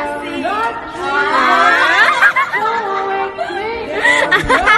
Ah.